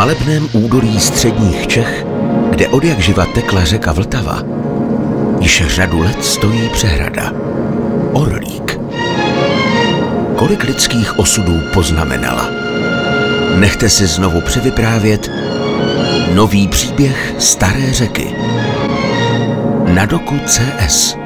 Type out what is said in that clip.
malebném údolí středních Čech, kde od jak živa tekla řeka Vltava, již řadu let stojí přehrada. Orlík. Kolik lidských osudů poznamenala? Nechte si znovu převyprávět nový příběh staré řeky. Na doku CS.